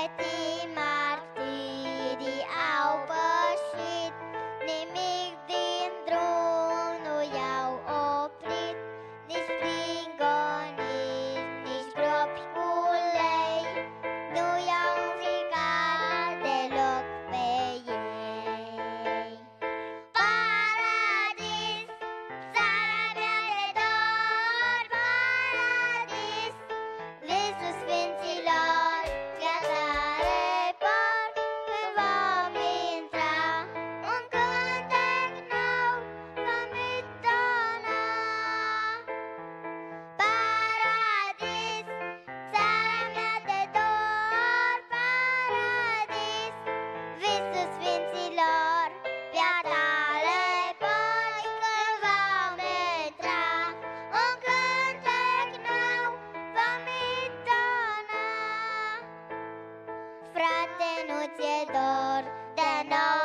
Fatima. Then I.